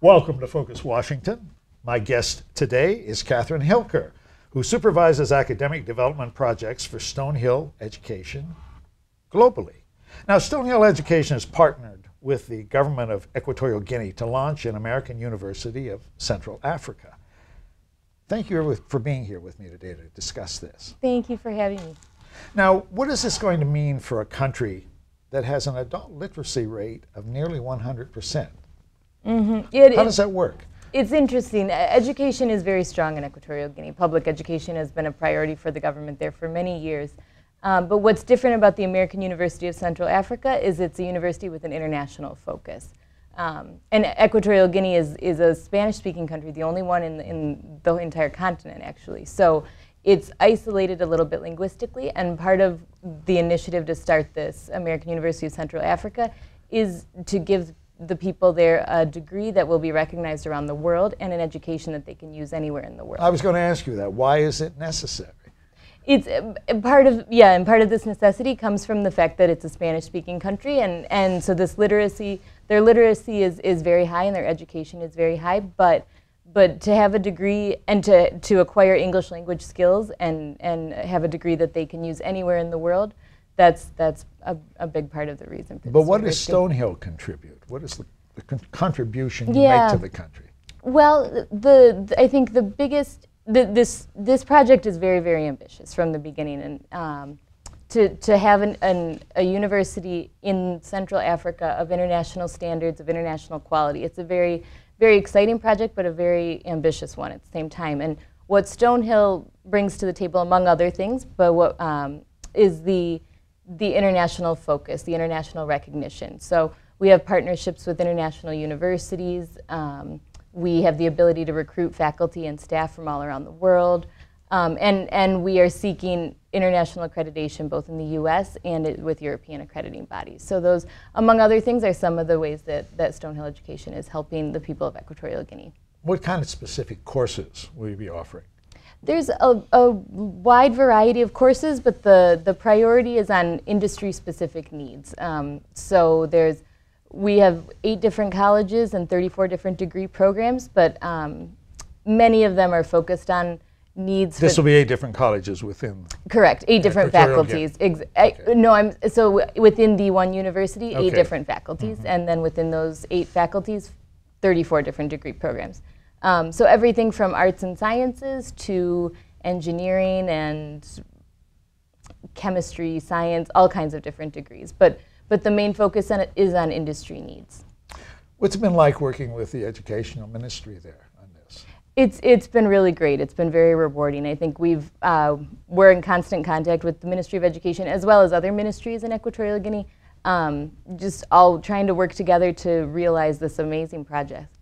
Welcome to Focus Washington. My guest today is Katherine Hilker, who supervises academic development projects for Stonehill Education globally. Now, Stonehill Education has partnered with the government of Equatorial Guinea to launch an American University of Central Africa. Thank you for being here with me today to discuss this. Thank you for having me. Now, what is this going to mean for a country that has an adult literacy rate of nearly 100%? Mm-hmm. It, How does that work? It's interesting. Education is very strong in Equatorial Guinea. Public education has been a priority for the government there for many years. Um, but what's different about the American University of Central Africa is it's a university with an international focus. Um, and Equatorial Guinea is, is a Spanish-speaking country, the only one in, the, in the entire continent, actually. So it's isolated a little bit linguistically, and part of the initiative to start this American University of Central Africa is to give the people there a degree that will be recognized around the world and an education that they can use anywhere in the world. I was going to ask you that. Why is it necessary? It's uh, part of yeah, and part of this necessity comes from the fact that it's a Spanish-speaking country, and and so this literacy, their literacy is is very high, and their education is very high, but but to have a degree and to, to acquire English language skills and, and have a degree that they can use anywhere in the world, that's, that's a, a big part of the reason. but what does Stonehill contribute? What is the, the con contribution you yeah. make to the country? Well, the, the, I think the biggest the, this this project is very very ambitious from the beginning, and um, to to have an, an, a university in Central Africa of international standards of international quality. It's a very very exciting project, but a very ambitious one at the same time. And what Stonehill brings to the table, among other things, but what um, is the the international focus, the international recognition. So we have partnerships with international universities. Um, we have the ability to recruit faculty and staff from all around the world. Um, and, and we are seeking international accreditation both in the US and it, with European accrediting bodies. So those, among other things, are some of the ways that, that Stonehill Education is helping the people of Equatorial Guinea. What kind of specific courses will you be offering? There's a, a wide variety of courses, but the, the priority is on industry-specific needs. Um, so there's, we have eight different colleges and 34 different degree programs, but um, many of them are focused on needs. This will be eight different colleges within. Correct, eight different faculties. Ex okay. I, no, I'm so within the one university, okay. eight different faculties, mm -hmm. and then within those eight faculties, 34 different degree programs. Um, so everything from arts and sciences to engineering and chemistry, science, all kinds of different degrees. But but the main focus on it is on industry needs. What's it been like working with the educational ministry there? On this? It's it's been really great. It's been very rewarding. I think we've uh, we're in constant contact with the Ministry of Education as well as other ministries in Equatorial Guinea, um, just all trying to work together to realize this amazing project.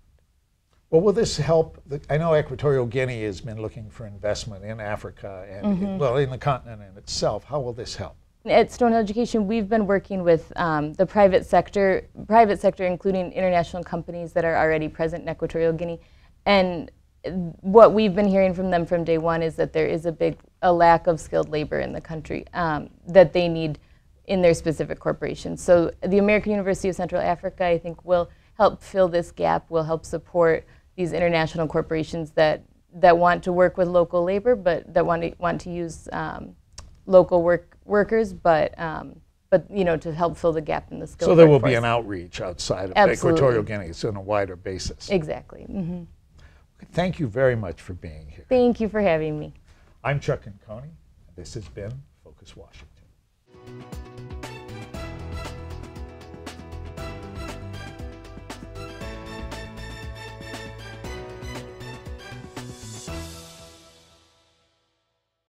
Well, will this help? The, I know Equatorial Guinea has been looking for investment in Africa and mm -hmm. well in the continent in itself. How will this help? At Stonehill Education, we've been working with um, the private sector, private sector, including international companies that are already present in Equatorial Guinea, and what we've been hearing from them from day one is that there is a big a lack of skilled labor in the country um, that they need in their specific corporations. So the American University of Central Africa, I think, will help fill this gap, will help support these international corporations that that want to work with local labor, but that want to want to use um, local work workers, but um, but you know to help fill the gap in the skill. So there will be an outreach outside of Absolutely. Equatorial Guinea, so on a wider basis. Exactly. Mm -hmm. Thank you very much for being here. Thank you for having me. I'm Chuck Conconi. This has been Focus Washington.